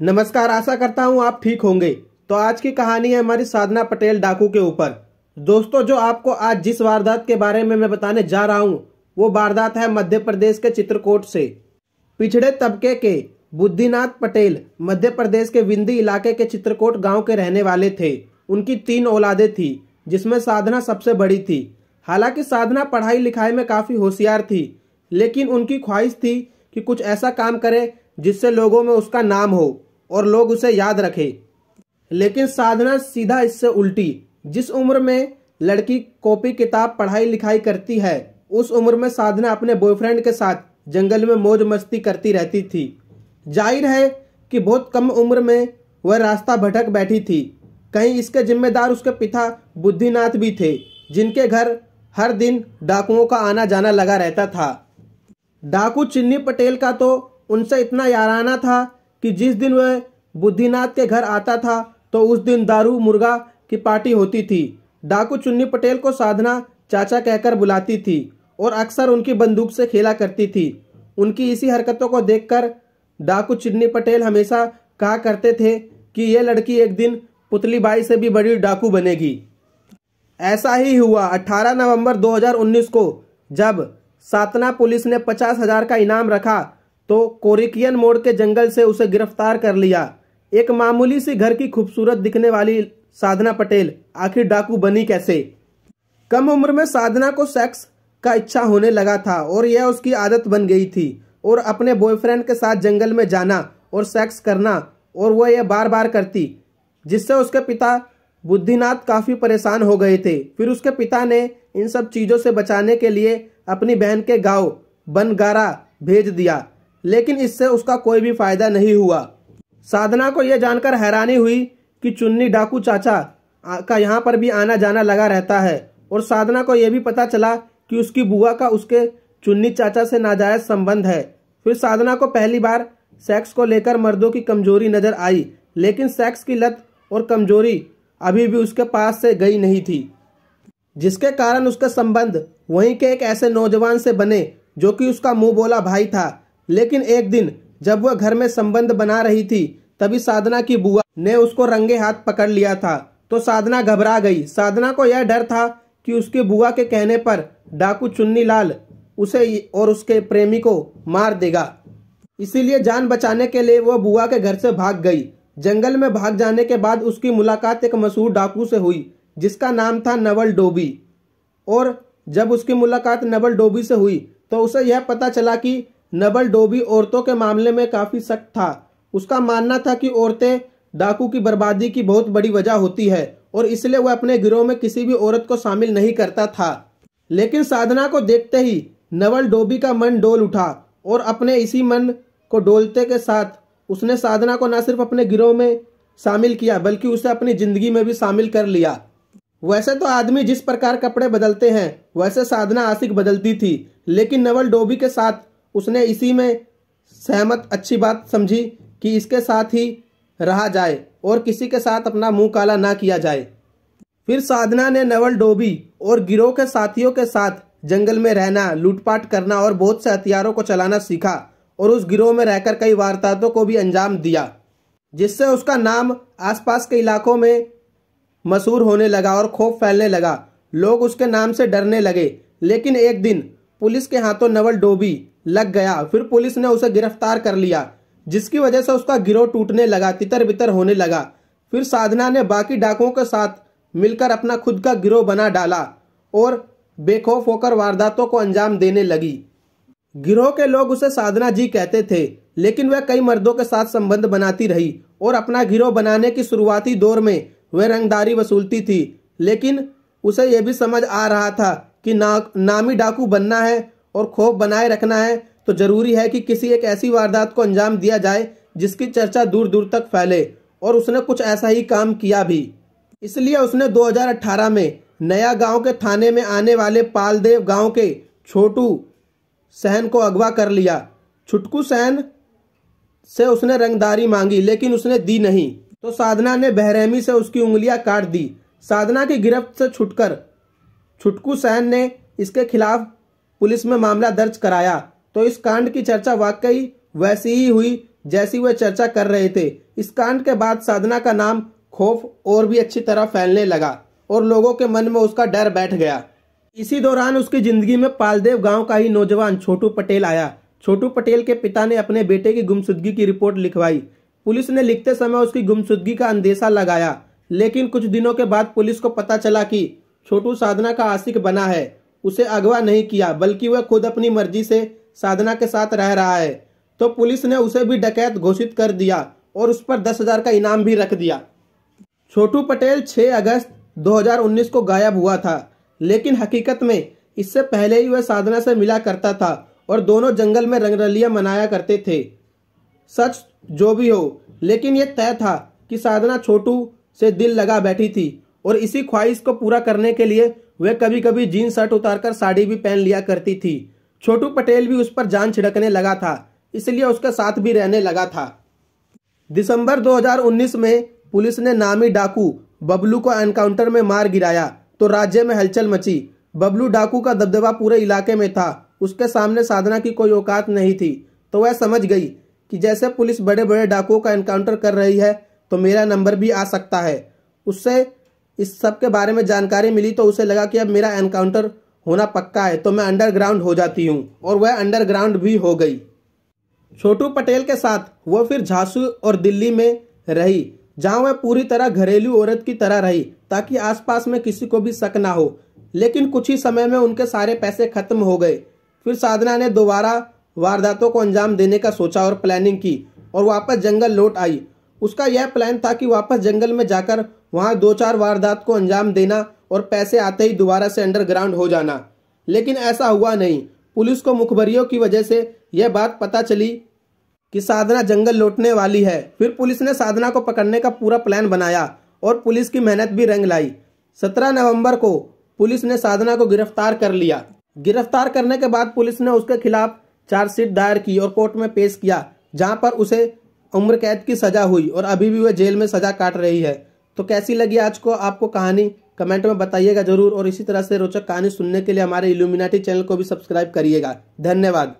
नमस्कार, आशा करता हूँ आप ठीक होंगे। तो आज की कहानी है हमारी साधना पटेल डाकू के ऊपर। दोस्तों, जो आपको आज जिस वारदात के बारे में मैं बताने जा रहा हूँ, वो वारदात है मध्य प्रदेश के चित्रकूट से। पिछड़े तबके के बुद्धिनाथ पटेल मध्य प्रदेश के विंदी इलाके के चित्रकूट गाँव के रहने वाले थे। उनकी तीन औलादे थी, जिसमें साधना सबसे बड़ी थी। हालाँकि साधना पढ़ाई लिखाई में काफ़ी होशियार थी, लेकिन उनकी ख्वाहिश थी कि कुछ ऐसा काम करे जिससे लोगों में उसका नाम हो। और लोग उसे याद रखें। लेकिन साधना सीधा इससे उल्टी। जिस उम्र में लड़की कॉपी किताब पढ़ाई लिखाई करती है, उस उम्र में साधना अपने बॉयफ्रेंड के साथ जंगल में मौज मस्ती करती रहती थी। ज़ाहिर है कि बहुत कम उम्र में वह रास्ता भटक बैठी थी। कहीं इसके जिम्मेदार उसके पिता बुद्धिनाथ भी थे, जिनके घर हर दिन डाकुओं का आना जाना लगा रहता था। डाकू चिन्नी पटेल का तो उनसे इतना याराना था कि जिस दिन वह बुद्धिनाथ के घर आता था तो उस दिन दारू, मुर्गा की पार्टी होती थी। डाकू चुन्नी पटेल को साधना चाचा कहकर बुलाती थी और अक्सर उनकी बंदूक से खेला करती थी। उनकी इसी हरकतों को देखकर डाकू चिन्नी पटेल हमेशा कहा करते थे कि यह लड़की एक दिन पुतली बाई से भी बड़ी डाकू बनेगी। ऐसा ही हुआ 18 नवंबर 2019 को, जब सातना पुलिस ने पचास हज़ार का इनाम रखा तो कोरिकियन मोड़ के जंगल से उसे गिरफ़्तार कर लिया। एक मामूली सी घर की खूबसूरत दिखने वाली साधना पटेल, आखिर डाकू बनी कैसे? कम उम्र में साधना को सेक्स का इच्छा होने लगा था और यह उसकी आदत बन गई थी और अपने बॉयफ्रेंड के साथ जंगल में जाना और सेक्स करना और वह यह बार बार करती, जिससे उसके पिता बुद्धिनाथ काफ़ी परेशान हो गए थे। फिर उसके पिता ने इन सब चीज़ों से बचाने के लिए अपनी बहन के गाँव बनगारा भेज दिया। लेकिन इससे उसका कोई भी फ़ायदा नहीं हुआ। साधना को यह जानकर हैरानी हुई कि चुन्नी डाकू चाचा का यहाँ पर भी आना जाना लगा रहता है और साधना को यह भी पता चला कि उसकी बुआ का उसके चुन्नी चाचा से नाजायज संबंध है। फिर साधना को पहली बार सेक्स को लेकर मर्दों की कमज़ोरी नज़र आई, लेकिन सेक्स की लत और कमज़ोरी अभी भी उसके पास से गई नहीं थी। जिसके कारण उसका संबंध वहीं के एक ऐसे नौजवान से बने जो कि उसका मुँह बोला भाई था। लेकिन एक दिन, जब वह घर में संबंध बना रही थी, तभी साधना की बुआ ने उसको रंगे हाथ पकड़ लिया था। तो साधना घबरा गई। साधना को यह डर था कि उसके बुआ के कहने पर डाकू चुन्नी लाल उसे और उसके प्रेमी को मार देगा। इसीलिए जान बचाने के लिए वह बुआ के घर से भाग गई। जंगल में भाग जाने के बाद उसकी मुलाकात एक मशहूर डाकू से हुई, जिसका नाम था नवल डोबी। और जब उसकी मुलाकात नवल डोबी से हुई तो उसे यह पता चला कि नबल डोबी औरतों के मामले में काफ़ी सख्त था। उसका मानना था कि औरतें डाकू की बर्बादी की बहुत बड़ी वजह होती है और इसलिए वह अपने गिरोह में किसी भी औरत को शामिल नहीं करता था। लेकिन साधना को देखते ही नवल डोबी का मन डोल उठा और अपने इसी मन को डोलते के साथ उसने साधना को न सिर्फ़ अपने गिरोह में शामिल किया, बल्कि उसे अपनी ज़िंदगी में भी शामिल कर लिया। वैसे तो आदमी जिस प्रकार कपड़े बदलते हैं, वैसे साधना आशिक बदलती थी, लेकिन नवल डोबी के साथ उसने इसी में सहमत, अच्छी बात समझी कि इसके साथ ही रहा जाए और किसी के साथ अपना मुँह काला ना किया जाए। फिर साधना ने नवल डोबी और गिरोह के साथियों के साथ जंगल में रहना, लूटपाट करना और बहुत से हथियारों को चलाना सीखा और उस गिरोह में रहकर कई वारदातों को भी अंजाम दिया, जिससे उसका नाम आसपास के इलाकों में मशहूर होने लगा और खौफ फैलने लगा। लोग उसके नाम से डरने लगे, लेकिन एक दिन पुलिस के हाथों नवल डोबी लग गया। फिर पुलिस ने उसे गिरफ़्तार कर लिया, जिसकी वजह से उसका गिरोह टूटने लगा तितर बितर होने लगा। फिर साधना ने बाकी डाकुओं के साथ मिलकर अपना खुद का गिरोह बना डाला और बेखौफ होकर वारदातों को अंजाम देने लगी। गिरोह के लोग उसे साधना जी कहते थे, लेकिन वह कई मर्दों के साथ संबंध बनाती रही और अपना गिरोह बनाने की शुरुआती दौर में वह रंगदारी वसूलती थी। लेकिन उसे यह भी समझ आ रहा था कि ना, नामी डाकू बनना है और खौफ बनाए रखना है तो ज़रूरी है कि किसी एक ऐसी वारदात को अंजाम दिया जाए, जिसकी चर्चा दूर दूर तक फैले, और उसने कुछ ऐसा ही काम किया भी। इसलिए उसने 2018 में नया गाँव के थाने में आने वाले पालदेव गाँव के छोटू सहन को अगवा कर लिया। छुटकू सहन से उसने रंगदारी मांगी, लेकिन उसने दी नहीं। तो साधना ने बहरहमी से उसकी उंगलियाँ काट दी। साधना की गिरफ्त से छुटकर छुटकू सहन ने इसके खिलाफ पुलिस में मामला दर्ज कराया। तो इस कांड की चर्चा वाकई वैसी ही हुई, जैसी वे चर्चा कर रहे थे। इस कांड के बाद साधना का नाम खौफ और भी अच्छी तरह फैलने लगा और लोगों के मन में उसका डर बैठ गया। इसी दौरान उसकी ज़िंदगी में पालदेव गाँव का ही नौजवान छोटू पटेल आया। छोटू पटेल के पिता ने अपने बेटे की गुमशुदगी की रिपोर्ट लिखवाई। पुलिस ने लिखते समय उसकी गुमशुदगी का अंदेशा लगाया, लेकिन कुछ दिनों के बाद पुलिस को पता चला कि छोटू साधना का आशिक बना है। उसे अगवा नहीं किया, बल्कि वह खुद अपनी मर्ज़ी से साधना के साथ रह रहा है। तो पुलिस ने उसे भी डकैत घोषित कर दिया और उस पर दस हज़ार का इनाम भी रख दिया। छोटू पटेल 6 अगस्त 2019 को गायब हुआ था, लेकिन हकीकत में इससे पहले ही वह साधना से मिला करता था और दोनों जंगल में रंगरलियाँ मनाया करते थे। सच जो भी हो, लेकिन यह तय था कि साधना छोटू से दिल लगा बैठी थी और इसी ख्वाहिश को पूरा करने के लिए वह कभी कभी जीन्स शर्ट उतारकर साड़ी भी पहन लिया करती थी। छोटू पटेल भी उस पर जान छिड़कने लगा था, इसलिए उसके साथ भी रहने लगा था। दिसंबर 2019 में पुलिस ने नामी डाकू बबलू को एनकाउंटर में मार गिराया तो राज्य में हलचल मची। बबलू डाकू का दबदबा पूरे इलाके में था, उसके सामने साधना की कोई औकात नहीं थी। तो वह समझ गई कि जैसे पुलिस बड़े बड़े डाकुओं का एनकाउंटर कर रही है तो मेरा नंबर भी आ सकता है। उससे इस सब के बारे में जानकारी मिली तो उसे लगा कि अब मेरा एनकाउंटर होना पक्का है तो मैं अंडरग्राउंड हो जाती हूँ, और वह अंडरग्राउंड भी हो गई। छोटू पटेल के साथ वह फिर झांसू और दिल्ली में रही, जहाँ वह पूरी तरह घरेलू औरत की तरह रही, ताकि आसपास में किसी को भी शक ना हो। लेकिन कुछ ही समय में उनके सारे पैसे खत्म हो गए। फिर साधना ने दोबारा वारदातों को अंजाम देने का सोचा और प्लानिंग की, और वापस जंगल लौट आई। उसका यह प्लान था कि वापस जंगल में जाकर वहाँ दो चार वारदात को अंजाम देना और पैसे आते ही दोबारा से अंडरग्राउंड हो जाना। लेकिन ऐसा हुआ नहीं। पुलिस को मुखबरियों की वजह से यह बात पता चली कि साधना जंगल लौटने वाली है। फिर पुलिस ने साधना को पकड़ने का पूरा प्लान बनाया और पुलिस की मेहनत भी रंग लाई। सत्रह नवंबर को पुलिस ने साधना को गिरफ़्तार कर लिया। गिरफ़्तार करने के बाद पुलिस ने उसके खिलाफ चार्जशीट दायर की और कोर्ट में पेश किया, जहाँ पर उसे उम्र कैद की सजा हुई और अभी भी वह जेल में सजा काट रही है। तो कैसी लगी आज को आपको कहानी? कमेंट में बताइएगा ज़रूर और इसी तरह से रोचक कहानी सुनने के लिए हमारे इल्यूमिनाटी चैनल को भी सब्सक्राइब करिएगा। धन्यवाद।